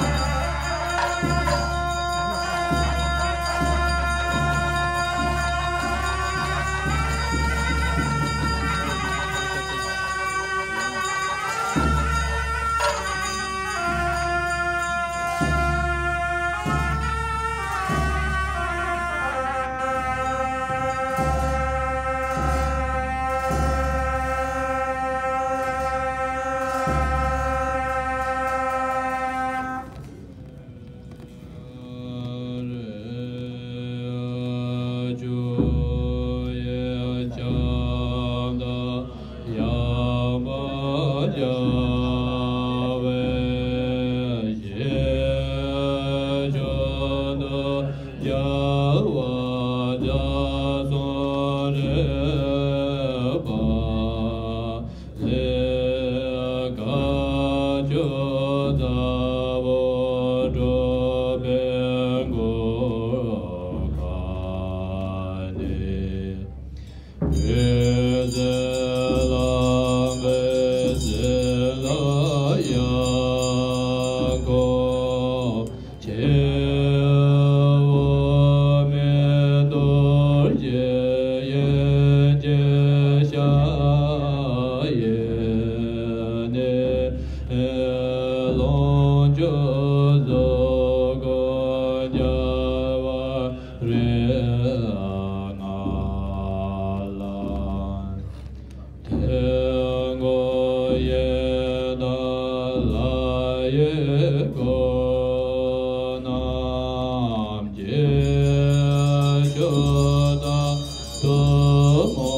Bye. know 南无。